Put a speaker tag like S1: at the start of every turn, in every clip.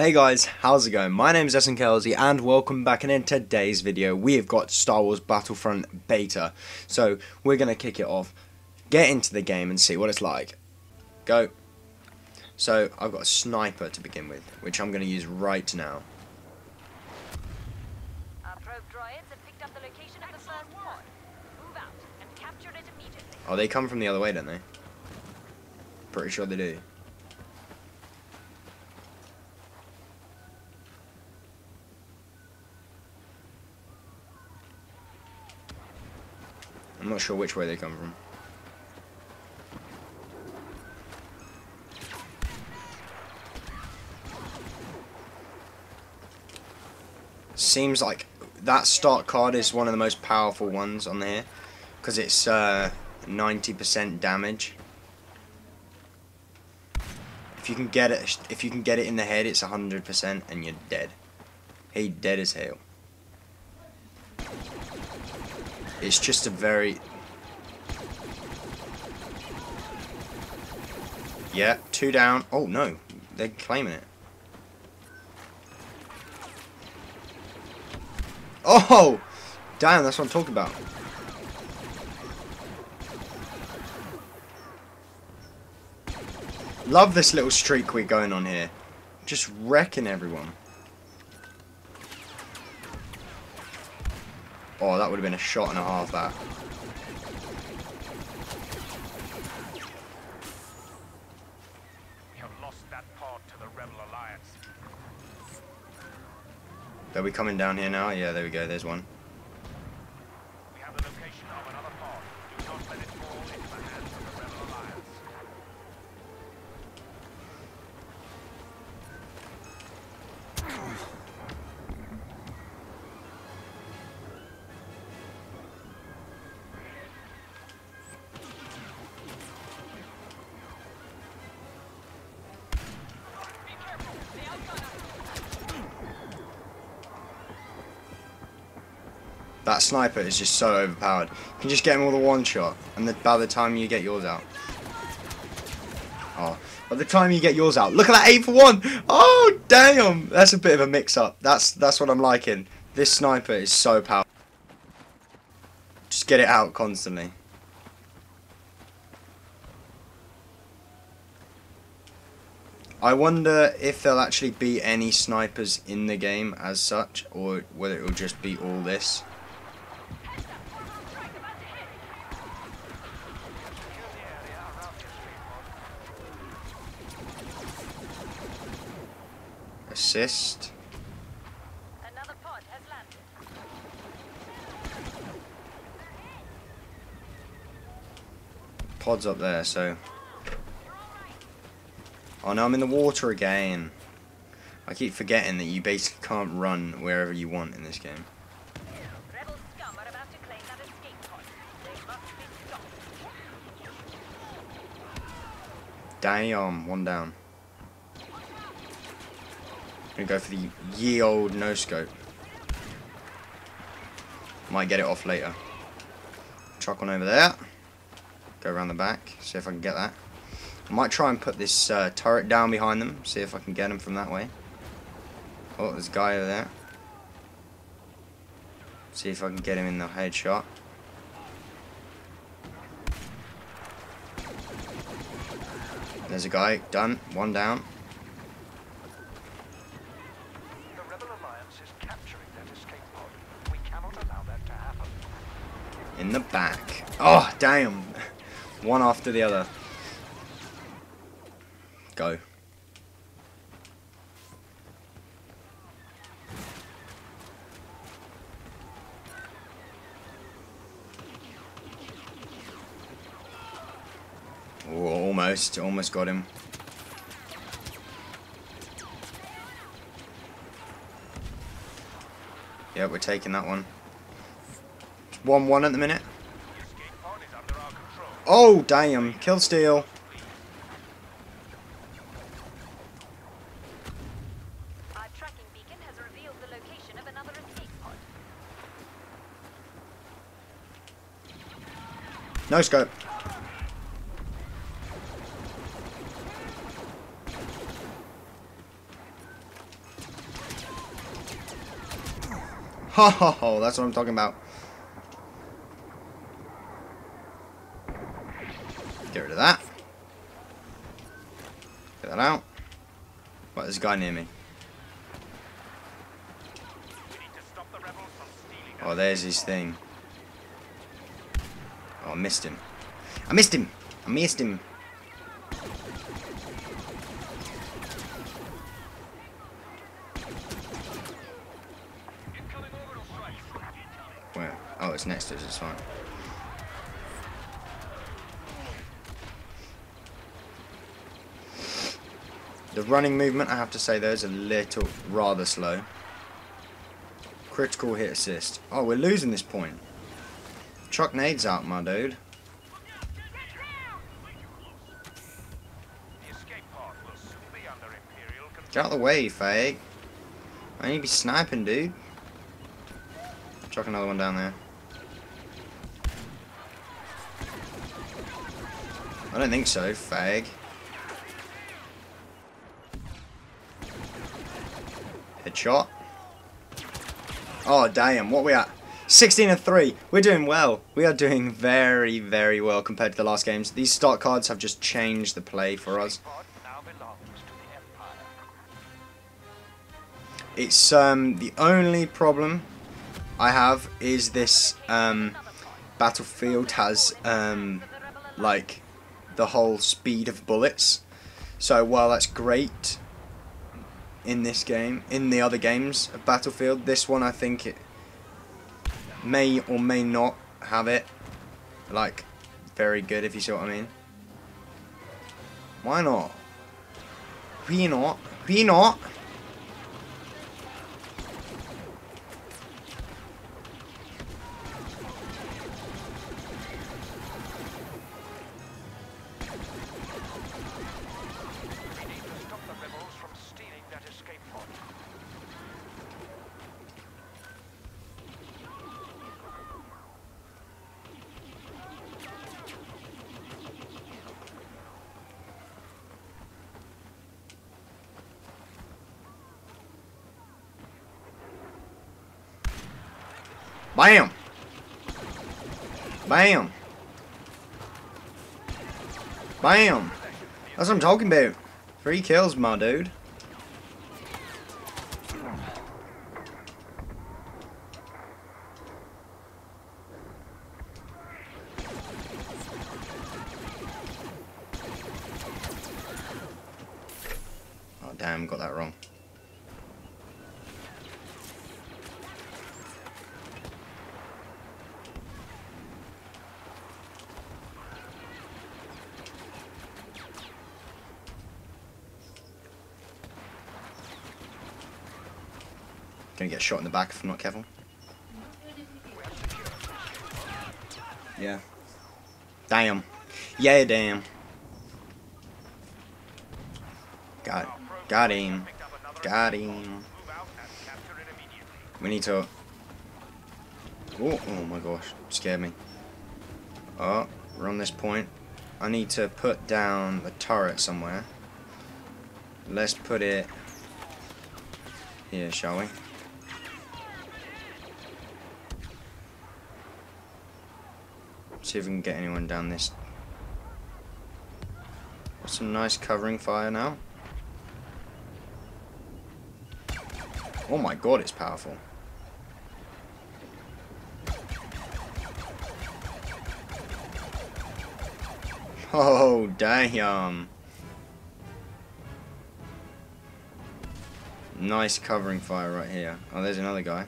S1: Hey guys, how's it going? My name is Essen Kelsey and welcome back and in today's video we have got Star Wars Battlefront Beta. So we're going to kick it off, get into the game and see what it's like. Go. So I've got a sniper to begin with, which I'm going to use right now.
S2: Our probe droids have picked up the location of the first pod. Move out and capture it immediately.
S1: Oh, they come from the other way, don't they? Pretty sure they do. I'm not sure which way they come from. Seems like that star card is one of the most powerful ones on here because it's 90% uh, damage. If you can get it, if you can get it in the head, it's 100% and you're dead. He dead as hell. It's just a very... Yeah, two down. Oh, no. They're claiming it. Oh! Damn, that's what I'm talking about. Love this little streak we're going on here. Just wrecking everyone. Oh, that would have been a shot and a half, that.
S3: We have lost that pod to the Rebel Alliance.
S1: Are we coming down here now? Yeah, there we go. There's one. That sniper is just so overpowered. You can just get him all the one shot, and the, by the time you get yours out. Oh, by the time you get yours out, look at that 8 for 1! Oh, damn! That's a bit of a mix-up. That's, that's what I'm liking. This sniper is so powerful. Just get it out constantly. I wonder if there'll actually be any snipers in the game as such, or whether it will just be all this. Assist.
S2: Another pod has landed.
S1: Pod's up there, so... Oh no, I'm in the water again. I keep forgetting that you basically can't run wherever you want in this game.
S2: Rebel scum are about to claim that escape pod. They must be stopped.
S1: Damn, one down. Gonna go for the ye old no scope. Might get it off later. Truck on over there. Go around the back, see if I can get that. I might try and put this uh, turret down behind them, see if I can get them from that way. Oh, there's a guy over there. See if I can get him in the headshot. There's a guy, done, one down.
S3: The Is capturing that escape pod. We cannot allow that to happen.
S1: In the back. Oh, damn. One after the other. Go. Almost, almost got him. Yeah, we're taking that one. 1-1 at the minute.
S3: The escape pod is under our control.
S1: Oh, damn. Kill steal.
S2: Our tracking
S1: Oh, that's what I'm talking about. Get rid of that. Get that out. Right, there's a guy near me. Oh, there's his thing. Oh, I missed him. I missed him. I missed him. Oh, next to us. It's fine. The running movement, I have to say, though, is a little rather slow. Critical hit assist. Oh, we're losing this point. Chuck nades out, my dude. Get out of the way, fag. I need to be sniping, dude. Chuck another one down there. I don't think so, fag. Headshot. Oh, damn. What we at? 16 and 3. We're doing well. We are doing very, very well compared to the last games. These stock cards have just changed the play for us. It's um the only problem I have is this um battlefield has um like the whole speed of bullets. So while that's great in this game, in the other games of Battlefield, this one I think it may or may not have it like very good if you see what I mean. Why not? Why not? Why not? Bam! Bam! Bam! That's what I'm talking about. Three kills, my dude. Oh damn, got that wrong. Gonna get shot in the back if I'm not careful. Yeah. Damn. Yeah, damn. Got, got him. Got him. We need to. Oh, oh my gosh, scared me. Oh, we're on this point. I need to put down the turret somewhere. Let's put it here, shall we? See if we can get anyone down this. Got some nice covering fire now. Oh my god, it's powerful. Oh, damn. Nice covering fire right here. Oh, there's another guy.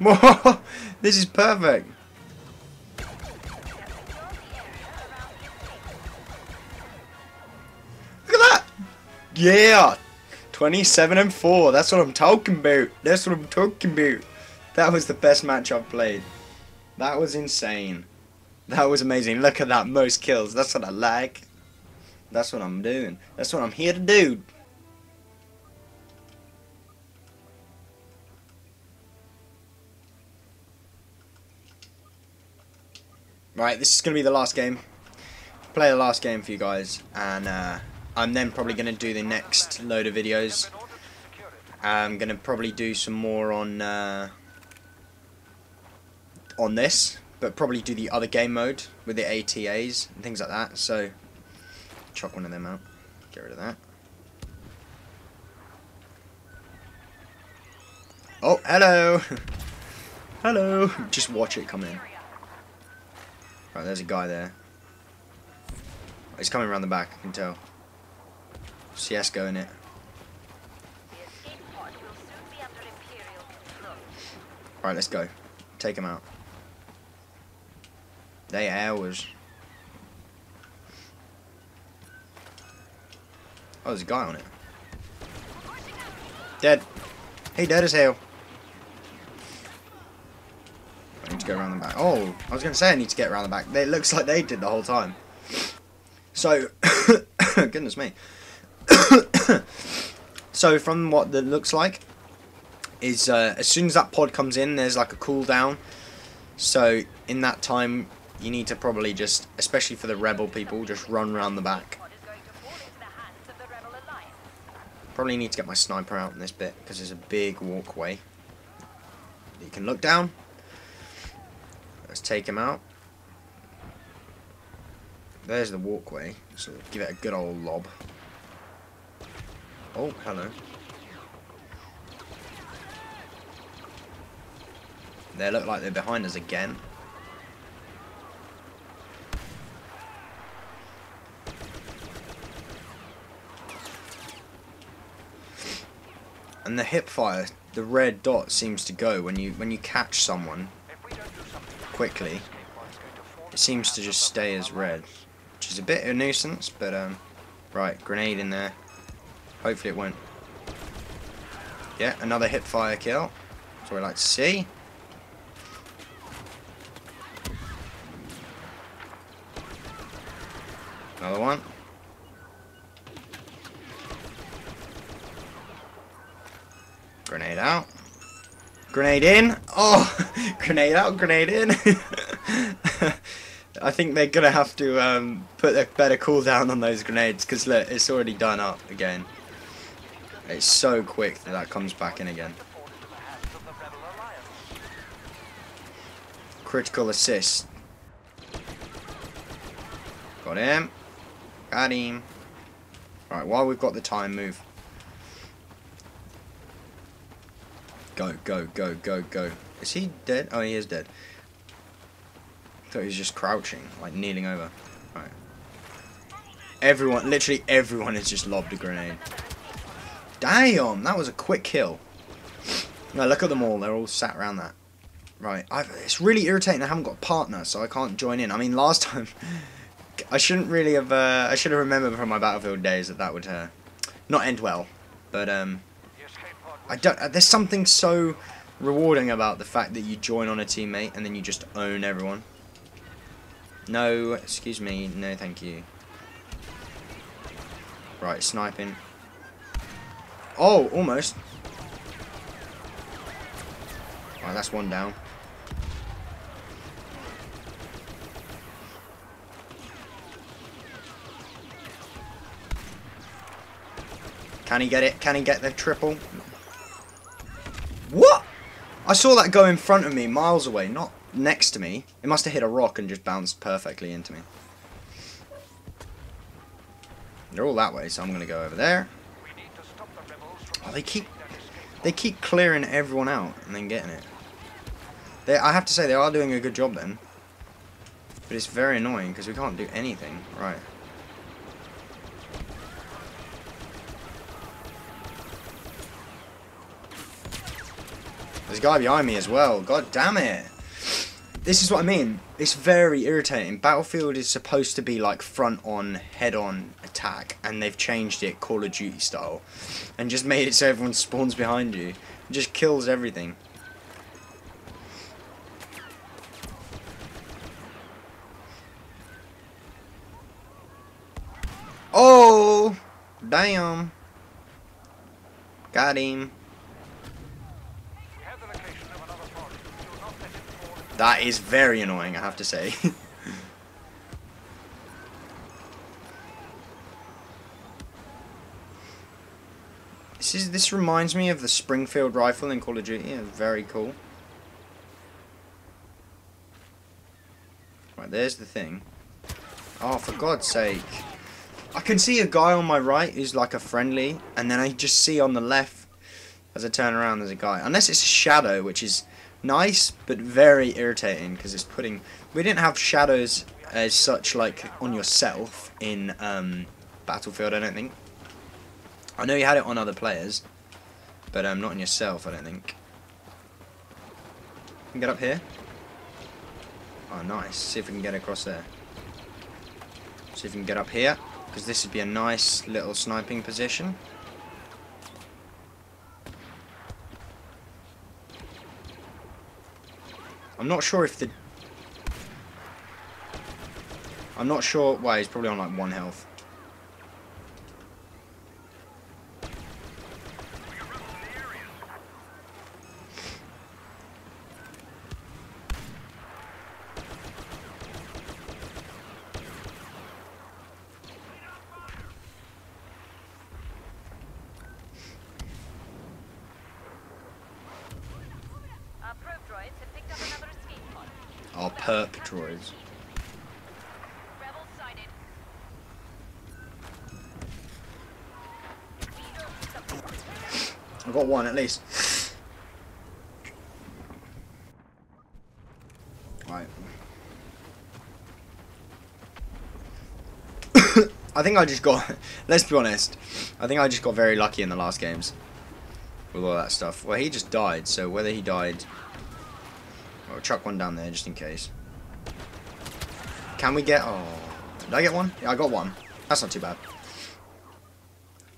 S1: this is perfect. Look at that. Yeah. 27 and 4. That's what I'm talking about. That's what I'm talking about. That was the best match I've played. That was insane. That was amazing. Look at that. Most kills. That's what I like. That's what I'm doing. That's what I'm here to do. Right, this is going to be the last game. Play the last game for you guys. And uh, I'm then probably going to do the next load of videos. I'm going to probably do some more on uh, on this, but probably do the other game mode with the AT-ATs and things like that. So, chuck one of them out. Get rid of that. Oh, hello. hello. Just watch it come in. Right, there's a guy there. He's coming around the back, I can tell. Ciesco in it.
S2: The escape pod will soon be under Imperial control.
S1: Right, let's go. Take him out. They hours. Oh, there's a guy on it. Dead. Hey, dead as hell. I need to go around the back. Oh, I was going to say I need to get around the back. It looks like they did the whole time. So, goodness me. so, from what that looks like, is uh, as soon as that pod comes in, there's like a cooldown. So in that time, you need to probably just, especially for the rebel people, just run around the back. Probably need to get my sniper out in this bit because there's a big walkway. You can look down. Let's take him out. There's the walkway. So give it a good old lob. Oh, hello. They look like they're behind us again. And the hip fire, the red dot seems to go when you when you catch someone
S3: If we don't do something,
S1: quickly. It seems to just stay as red, which is a bit of a nuisance, but um, right, grenade in there. Hopefully it won't. Yeah, another hip fire kill. That's what I like to see. Another one. Grenade out. Grenade in. Oh, grenade out, grenade in. I think they're gonna have to um, put a better cooldown on those grenades because look, it's already done up again. It's so quick that that comes back in again.
S3: to.
S1: Critical assist. Got him. Got him. Right, while we've got the time, move. Go, go, go, go, go. Is he dead? Oh, he is dead. I thought he was just crouching, like kneeling over. Right. Everyone, literally everyone has just lobbed a grenade. Damn, that was a quick kill. No, look at them all. They're all sat around that. Right, I've, it's really irritating. I haven't got a partner, so I can't join in. I mean, last time, I shouldn't really have. Uh, I should have remembered from my Battlefield days that that would uh, not end well. But um, I don't. Uh, there's something so rewarding about the fact that you join on a teammate and then you just own everyone. No, excuse me. No, thank you. Right, sniping. Oh, almost. Right, that's one down. Can he get it? Can he get the triple? What? I saw that go in front of me, miles away, not next to me. It must have hit a rock and just bounced perfectly into me. They're all that way, so I'm going to go over there. Oh, they keep they keep clearing everyone out and then getting it. They, I have to say, they are doing a good job then. But it's very annoying because we can't do anything. Right. There's a guy behind me as well. God damn it. This is what I mean. It's very irritating. Battlefield is supposed to be like front on, head on attack, and they've changed it Call of Duty style and just made it so everyone spawns behind you. It just kills everything. Oh! Damn. Got him.
S3: We have the location of another pod. Do not let it fall into
S1: That is very annoying, I have to say. This is this reminds me of the Springfield rifle in Call of Duty. Yeah, very cool. Right, there's the thing. Oh, for God's sake. I can see a guy on my right who's like a friendly, and then I just see on the left, as I turn around, there's a guy. Unless it's a shadow, which is nice, but very irritating, because it's putting... We didn't have shadows as such, like, on yourself in um, Battlefield, I don't think. I know you had it on other players, but um, not on yourself, I don't think. Can get up here? Oh, nice. See if we can get across there. See if we can get up here, because this would be a nice little sniping position. I'm not sure if the... I'm not sure... Well, he's probably on like one health.
S2: Our probe droids have picked up another escape pod.
S1: Our perp droids. I've got one at least. Right. I think I just got, let's be honest, I think I just got very lucky in the last games. With all that stuff. Well, he just died, so whether he died... I'll chuck one down there just in case. Can we get... Oh, did I get one? Yeah, I got one. That's not too bad.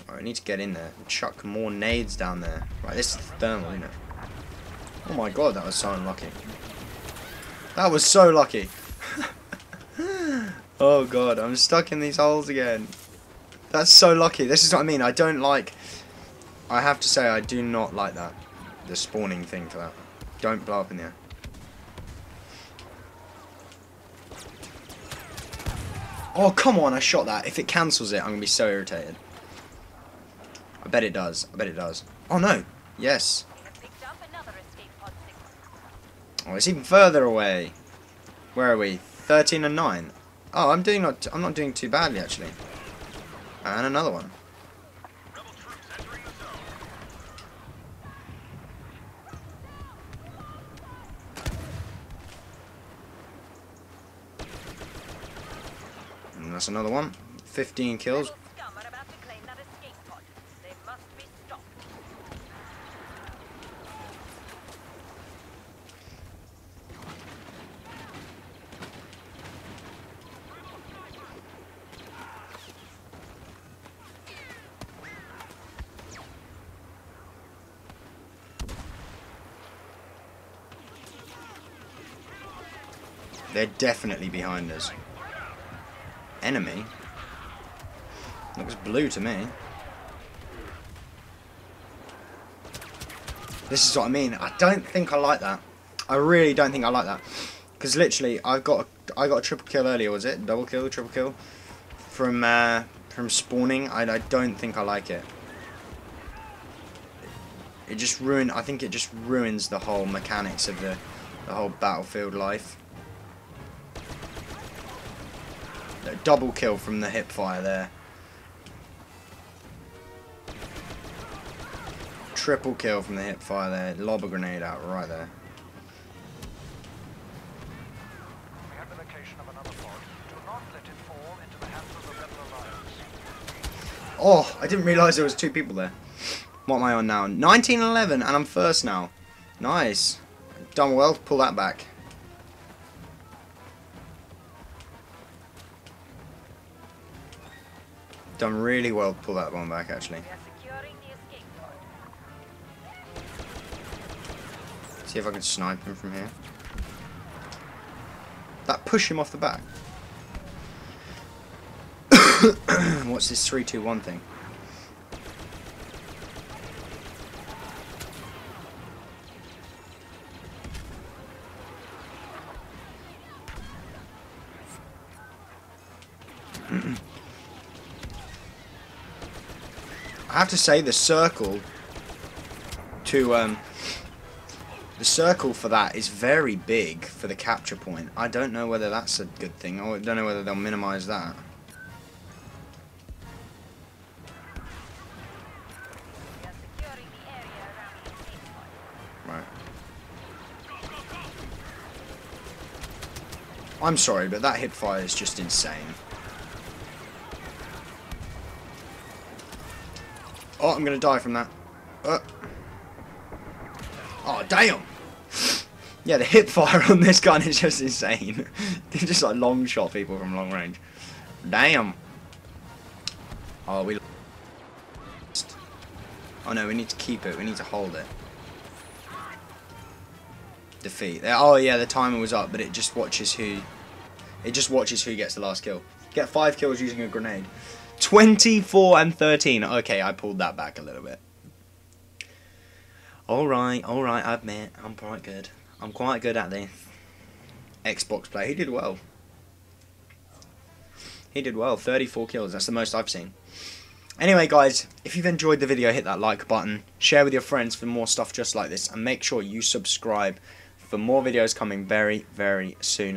S1: Alright, I need to get in there chuck more nades down there. Right, this is thermal, isn't it? Oh my god, that was so unlucky. That was so lucky. oh god, I'm stuck in these holes again. That's so lucky. This is what I mean. I don't like... I have to say, I do not like that. The spawning thing for that. Don't blow up in the air. Oh, come on, I shot that. If it cancels it, I'm going to be so irritated. I bet it does. I bet it does. Oh, no. Yes. Oh, it's even further away. Where are we? 13 and 9. Oh, I'm doing not I'm not doing too badly actually. And another one.
S3: Rebel troops entering the zone.
S1: And that's another one. 15 kills. They're definitely behind us. Enemy? Looks blue to me. This is what I mean. I don't think I like that. I really don't think I like that. Because literally, I got a, I got a triple kill earlier. Was it double kill, triple kill from uh, from spawning? I, I don't think I like it. It just ruin. I think it just ruins the whole mechanics of the the whole battlefield life. Double kill from the hip fire there. Triple kill from the hip fire there. Lob a grenade out right there.
S3: The location of another pod. Do not let it fall into the hands of the Rebel Alliance.
S1: Oh, I didn't realise there was two people there. What am I on now? 1911 and I'm first now. Nice. Done well to pull that back. Done really well to pull that one back actually.
S2: We are securing the escape pod.
S1: See if I can snipe him from here. That push him off the back. What's this 3-2-1 thing? I have to say the circle to um the circle for that is very big for the capture point. I don't know whether that's a good thing. I don't know whether they'll minimize that. Right. I'm sorry, but that hip fire is just insane. Oh, I'm gonna die from that. Uh. Oh, damn! Yeah, the hip fire on this gun is just insane. They just like long shot people from long range. Damn! Oh, we. Oh no, we need to keep it. We need to hold it defeat. Oh yeah, the timer was up, but it just watches who. It just watches who gets the last kill. Get five kills using a grenade. 24 and 13. Okay, I pulled that back a little bit. Alright, alright, I admit. I'm quite good. I'm quite good at this. Xbox player. He did well. He did well. 34 kills. That's the most I've seen. Anyway, guys, if you've enjoyed the video, hit that like button. Share with your friends for more stuff just like this. And make sure you subscribe for more videos coming very, very soon.